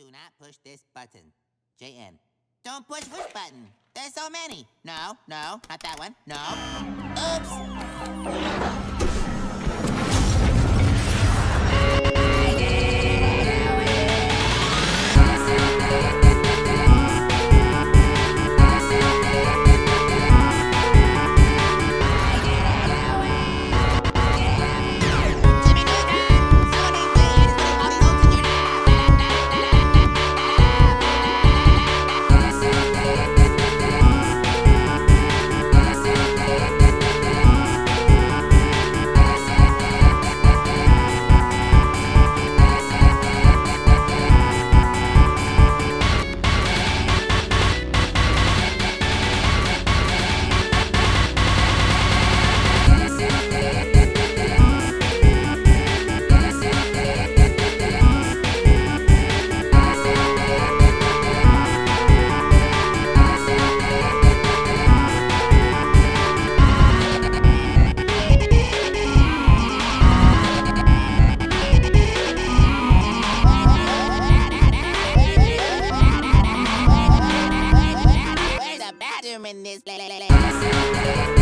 Do not push this button. JN. Don't push which button? There's so many. No, no, not that one. No. Oops. this.